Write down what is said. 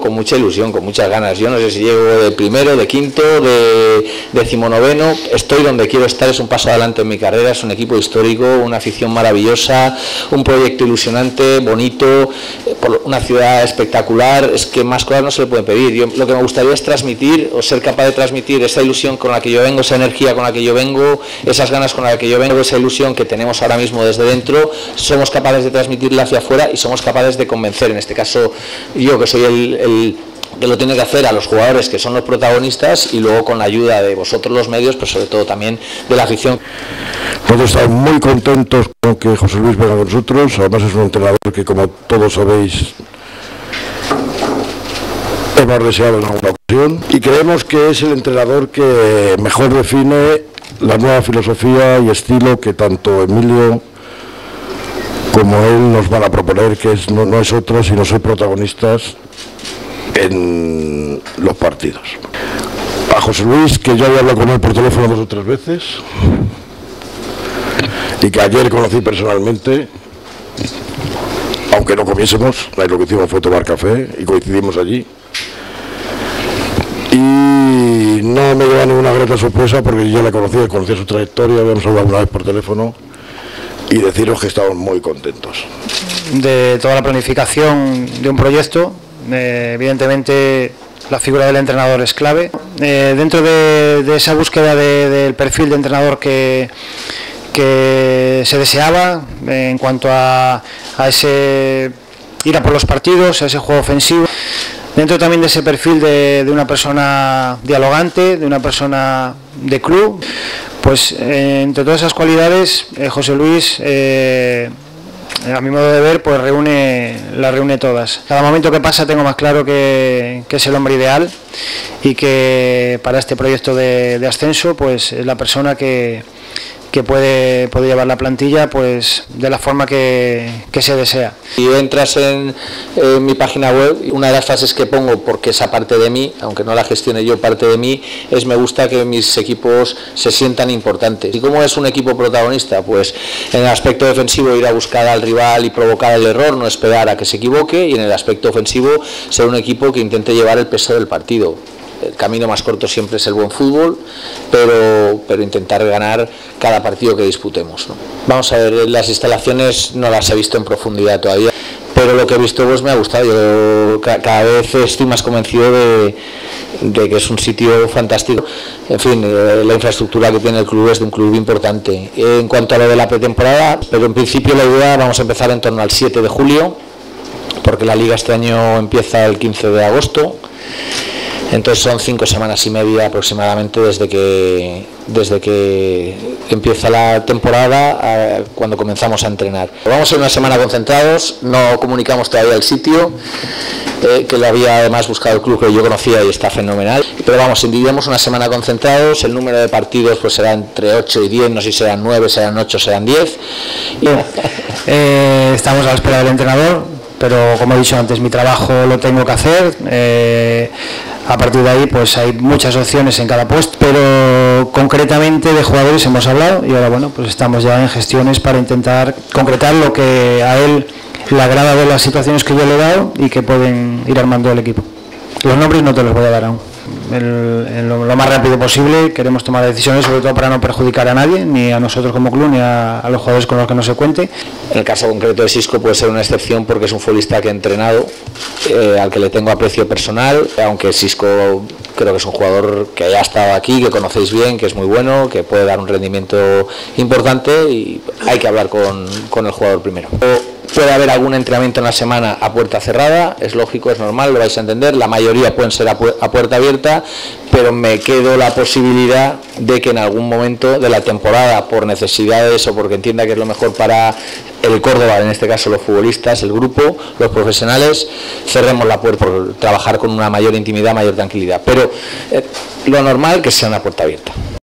con mucha ilusión, con muchas ganas. Yo no sé si llego de primero, de quinto, de decimonoveno. Estoy donde quiero estar, es un paso adelante en mi carrera, es un equipo histórico, una afición maravillosa, un proyecto ilusionante, bonito, una ciudad espectacular. Es que más cosas no se le puede pedir. Yo lo que me gustaría es transmitir o ser capaz de transmitir esa ilusión con la que yo vengo, esa energía con la que yo vengo, esas ganas con la que yo vengo, esa ilusión que tenemos ahora mismo desde dentro. Somos capaces de transmitirla hacia afuera y somos capaces de convencer, en este caso yo que soy el el, que lo tiene que hacer a los jugadores que son los protagonistas y luego con la ayuda de vosotros los medios, pero sobre todo también de la afición. Nosotros estamos muy contentos con que José Luis venga con nosotros, además es un entrenador que como todos sabéis hemos deseado en alguna ocasión y creemos que es el entrenador que mejor define la nueva filosofía y estilo que tanto Emilio como él nos van a proponer, que es, no, no es otro sino ser protagonistas en los partidos. A José Luis, que yo había hablado con él por teléfono dos o tres veces, y que ayer conocí personalmente, aunque no comiésemos, lo que hicimos fue tomar café y coincidimos allí. Y no me lleva ninguna grata sorpresa porque yo la conocía, conocía su trayectoria, habíamos hablado una vez por teléfono y deciros que estamos muy contentos. De toda la planificación de un proyecto, eh, evidentemente la figura del entrenador es clave. Eh, dentro de, esa búsqueda del perfil de entrenador que, que se deseaba en cuanto a, ese ir a por los partidos, a ese juego ofensivo, dentro también de ese perfil de, una persona dialogante, de una persona de club, pues eh, entre todas esas cualidades, José Luis a mi modo de ver, pues reúne, las reúne todas. Cada momento que pasa tengo más claro que, es el hombre ideal y que para este proyecto de, de ascenso, pues es la persona que, que puede, puede llevar la plantilla pues de la forma que, se desea. Si entras en, mi página web, una de las frases que pongo, porque esa parte de mí, aunque no la gestione yo, parte de mí, es me gusta que mis equipos se sientan importantes. ¿Y cómo es un equipo protagonista? Pues en el aspecto defensivo ir a buscar al rival y provocar el error, no esperar a que se equivoque, y en el aspecto ofensivo ser un equipo que intente llevar el peso del partido el camino más corto siempre es el buen fútbol, pero, pero intentar ganar cada partido que disputemos. Vamos a ver, las instalaciones no las he visto en profundidad todavía, pero lo que he visto pues me ha gustado. Yo cada vez estoy más convencido de, que es un sitio fantástico. En fin, eh, la infraestructura que tiene el club es de un club importante. En cuanto a lo de la pretemporada, pero en principio la idea vamos a empezar en torno al 7 de julio, porque la liga este año empieza el 15 de agosto entonces son cinco semanas y media aproximadamente desde que, desde que empieza la temporada cuando comenzamos a entrenar. Vamos a una semana concentrados, no comunicamos todavía el sitio, eh, que lo había además buscado el club que yo conocía y está fenomenal. Pero vamos, dividimos una semana concentrados, el número de partidos pues será entre 8 y 10, no sé si serán 9, serán 8, serán 10. Eh, estamos a la espera del entrenador, pero como he dicho antes, mi trabajo lo tengo que hacer. Eh, a partir de ahí, pues hay muchas opciones en cada puesto, pero concretamente de jugadores hemos hablado y ahora, bueno, pues estamos ya en gestiones para intentar concretar lo que a él le agrada de las situaciones que yo le he dado y que pueden ir armando el equipo. Los nombres no te los voy a dar aún lo, más rápido posible. Queremos tomar decisiones, sobre todo para no perjudicar a nadie, ni a nosotros como club, ni a, los jugadores con los que no se cuente. En el caso concreto de Cisco puede ser una excepción porque es un futbolista que he entrenado, eh, al que le tengo aprecio personal, aunque Cisco creo que es un jugador que ya ha estado aquí, que conocéis bien, que es muy bueno, que puede dar un rendimiento importante y hay que hablar con el jugador primero. Puede haber algún entrenamiento en la semana a puerta cerrada, es lógico, es normal, lo vais a entender, la mayoría pueden ser a, puerta abierta, pero me quedo la posibilidad de que en algún momento de la temporada, por necesidades o porque entienda que es lo mejor para el Córdoba, en este caso los futbolistas, el grupo, los profesionales, cerremos la puerta por trabajar con una mayor intimidad, mayor tranquilidad. Pero eh, lo normal que sea una puerta abierta.